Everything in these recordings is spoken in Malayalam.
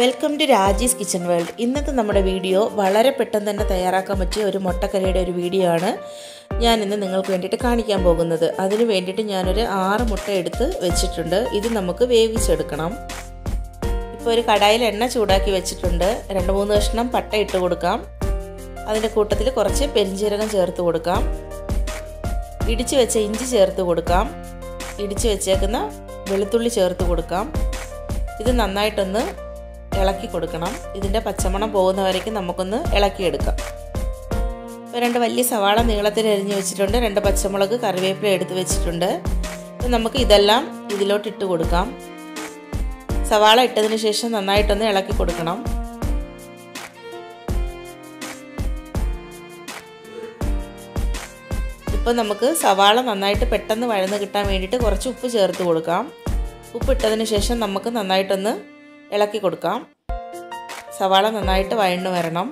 Welcome to Raji's kitchen world ഇന്നത്തെ നമ്മുടെ വീഡിയോ വളരെ പെട്ടെന്ന് തന്നെ തയ്യാറാക്കാൻ പറ്റിയ ഒരു മുട്ടക്കറിയുടെ ഒരു വീഡിയോ ആണ്. ഞാൻ ഇന്ന് നിങ്ങൾക്ക് വേണ്ടിയിട്ട് കാണിക്കാൻ പോകുന്നത്. അതിന് വേണ്ടിയിട്ട് ഞാനൊരു ആറ് മുട്ട എടുത്ത് വെച്ചിട്ടുണ്ട്. ഇത് നമുക്ക് വേവിച്ചെടുക്കണം. ഇപ്പോൾ ഒരു കടായിൽ എണ്ണ ചൂടാക്കി വെച്ചിട്ടുണ്ട്. രണ്ട് മൂന്ന് കഷ്ണം പട്ട ഇട്ട് കൊടുക്കാം. അതിന്റെ കൂട്ടത്തിൽ കുറച്ച് പെരിഞ്ചീരകം ചേർത്ത് കൊടുക്കാം. ഇടിച്ചു വെച്ച ഇഞ്ചി ചേർത്ത് കൊടുക്കാം. ഇടിച്ചു വെച്ചേക്കുന്ന വെളുത്തുള്ളി ചേർത്ത് കൊടുക്കാം. ഇത് നന്നായിട്ടൊന്ന് ഇളക്കി കൊടുക്കണം. ഇതിന്റെ പച്ചമണം പോകുന്ന വരയ്ക്ക് നമുക്കൊന്ന് ഇളക്കിയെടുക്കാം. ഇപ്പോൾ രണ്ട് വലിയ സവാള നീളത്തിൽ എരിഞ്ഞ് വെച്ചിട്ടുണ്ട്. രണ്ട് പച്ചമുളക് കറിവേപ്പില എടുത്ത് വെച്ചിട്ടുണ്ട്. ഇപ്പം നമുക്ക് ഇതെല്ലാം ഇതിലോട്ട് ഇട്ട് കൊടുക്കാം. സവാള ഇട്ടതിന് ശേഷം നന്നായിട്ടൊന്ന് ഇളക്കി കൊടുക്കണം. ഇപ്പോൾ നമുക്ക് സവാള നന്നായിട്ട് പെട്ടെന്ന് വഴന്ന് കിട്ടാൻ വേണ്ടിയിട്ട് കുറച്ച് ഉപ്പ് ചേർത്ത് കൊടുക്കാം. ഉപ്പ് ഇട്ടതിന് ശേഷം നമുക്ക് നന്നായിട്ടൊന്ന് ഇളക്കി കൊടുക്കാം. സവാള നന്നായിട്ട് വഴണ്ടു വരണം.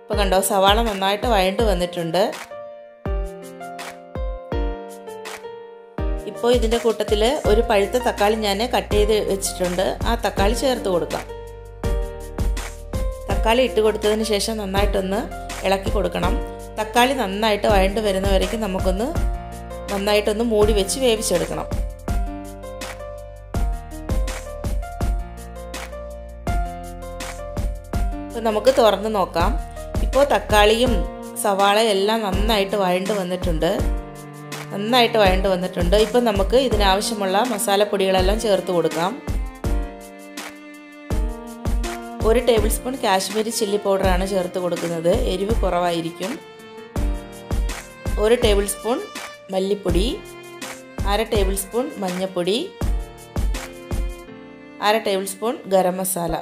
ഇപ്പോൾ കണ്ടോ സവാള നന്നായിട്ട് വഴണ്ട് വന്നിട്ടുണ്ട്. ഇപ്പോൾ ഇതിന്റെ കൂട്ടത്തിൽ ഒരു പഴുത്ത തക്കാളി ഞാൻ കട്ട് ചെയ്ത് വെച്ചിട്ടുണ്ട്. ആ തക്കാളി ചേർത്ത് കൊടുക്കാം. തക്കാളി ഇട്ട് കൊടുത്തതിന് ശേഷം നന്നായിട്ടൊന്ന് ഇളക്കി കൊടുക്കണം. തക്കാളി നന്നായിട്ട് വഴണ്ട് വരുന്നവരേക്കും നമുക്കൊന്ന് നന്നായിട്ടൊന്ന് മൂടി വെച്ച് വേവിച്ചെടുക്കണം. അപ്പോൾ നമുക്ക് തുറന്ന് നോക്കാം. ഇപ്പോൾ തക്കാളിയും സവാളയും എല്ലാം നന്നായിട്ട് വഴണ്ട് വന്നിട്ടുണ്ട്. നന്നായിട്ട് വഴണ്ട് വന്നിട്ടുണ്ട്. ഇപ്പം നമുക്ക് ഇതിനാവശ്യമുള്ള മസാലപ്പൊടികളെല്ലാം ചേർത്ത് കൊടുക്കാം. ഒരു ടേബിൾ സ്പൂൺ കാശ്മീരി ചില്ലി പൗഡറാണ് ചേർത്ത് കൊടുക്കുന്നത്. എരിവ് കുറവായിരിക്കും. ഒരു ടേബിൾ സ്പൂൺ മല്ലിപ്പൊടി. അര ടേബിൾ സ്പൂൺ മഞ്ഞൾപ്പൊടി അര ടേബിൾ സ്പൂൺ ഗരം മസാല.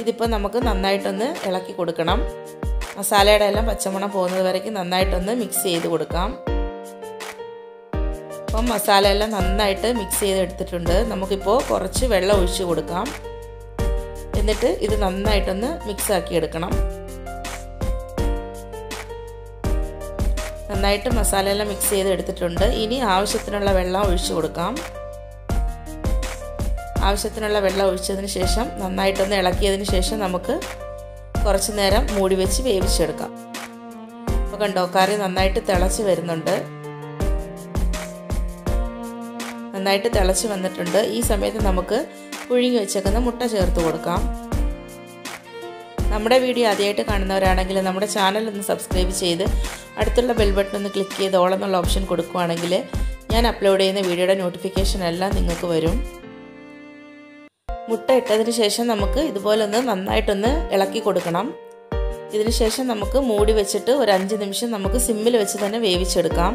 ഇതിപ്പോൾ നമുക്ക് നന്നായിട്ടൊന്ന് ഇളക്കി കൊടുക്കണം. മസാലയുടെ എല്ലാം പച്ചമണം പോകുന്നത് വരയ്ക്ക് നന്നായിട്ടൊന്ന് മിക്സ് ചെയ്ത് കൊടുക്കാം. അപ്പം മസാല എല്ലാം നന്നായിട്ട് മിക്സ് ചെയ്ത് എടുത്തിട്ടുണ്ട്. നമുക്കിപ്പോൾ കുറച്ച് വെള്ളം ഒഴിച്ച് കൊടുക്കാം. എന്നിട്ട് ഇത് നന്നായിട്ടൊന്ന് മിക്സ് ആക്കി എടുക്കണം. നന്നായിട്ട് മസാല എല്ലാം മിക്സ് ചെയ്ത് എടുത്തിട്ടുണ്ട്. ഇനി ആവശ്യത്തിനുള്ള വെള്ളം ഒഴിച്ചു കൊടുക്കാം. ആവശ്യത്തിനുള്ള വെള്ളം ഒഴിച്ചതിന് ശേഷം നന്നായിട്ടൊന്ന് ഇളക്കിയതിന് ശേഷം നമുക്ക് കുറച്ച് നേരം മൂടി വെച്ച് വേവിച്ചെടുക്കാം. അപ്പോൾ കണ്ടോ കറി നന്നായിട്ട് തിളച്ച് വരുന്നുണ്ട്. നന്നായിട്ട് തിളച്ച് വന്നിട്ടുണ്ട്. ഈ സമയത്ത് നമുക്ക് പുഴുങ്ങി വെച്ചേക്കുന്ന മുട്ട ചേർത്ത് കൊടുക്കാം. നമ്മുടെ വീഡിയോ ആദ്യമായിട്ട് കാണുന്നവരാണെങ്കിൽ നമ്മുടെ ചാനൽ ഒന്ന് സബ്സ്ക്രൈബ് ചെയ്ത് അടുത്തുള്ള ബെൽ ബട്ടൺ ഒന്ന് ക്ലിക്ക് ചെയ്ത് ഓൾ എന്നുള്ള ഓപ്ഷൻ കൊടുക്കുകയാണെങ്കിൽ ഞാൻ അപ്ലോഡ് ചെയ്യുന്ന വീഡിയോയുടെ നോട്ടിഫിക്കേഷൻ എല്ലാം നിങ്ങൾക്ക് വരും. മുട്ട ഇട്ടതിന് ശേഷം നമുക്ക് ഇതുപോലൊന്ന് നന്നായിട്ടൊന്ന് ഇളക്കി കൊടുക്കണം. ഇതിന് ശേഷം നമുക്ക് മൂടി വെച്ചിട്ട് ഒരു അഞ്ച് നിമിഷം നമുക്ക് സിമ്മിൽ വെച്ച് തന്നെ വേവിച്ചെടുക്കാം.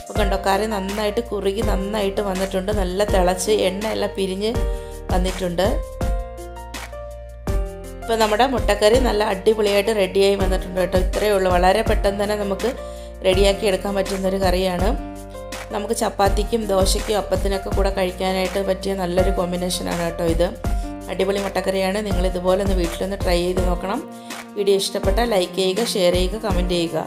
അപ്പോൾ കണ്ടോ കറി നന്നായിട്ട് കുറുകി നന്നായിട്ട് വന്നിട്ടുണ്ട്. നല്ല തിളച്ച് എണ്ണയെല്ലാം പിരിഞ്ഞ് വന്നിട്ടുണ്ട്. ഇപ്പോൾ നമ്മുടെ മുട്ടക്കറി നല്ല അടിപൊളിയായിട്ട് റെഡിയായി വന്നിട്ടുണ്ട് കേട്ടോ. ഇത്രയേ ഉള്ളൂ. വളരെ പെട്ടെന്ന് തന്നെ നമുക്ക് റെഡിയാക്കി എടുക്കാൻ പറ്റുന്നൊരു കറിയാണ്. നമുക്ക് ചപ്പാത്തിക്കും ദോശയ്ക്കും അപ്പത്തിനൊക്കെ കൂടെ കഴിക്കാനായിട്ട് പറ്റിയ നല്ലൊരു കോമ്പിനേഷനാണ് കേട്ടോ ഇത്. അടിപൊളി മുട്ടക്കറിയാണ്. നിങ്ങൾ ഇതുപോലെ ഒന്ന് വീട്ടിലൊന്ന് ട്രൈ ചെയ്ത് നോക്കണം. വീഡിയോ ഇഷ്ടപ്പെട്ടാൽ ലൈക്ക് ചെയ്യുക ഷെയർ ചെയ്യുക കമന്റ് ചെയ്യുക.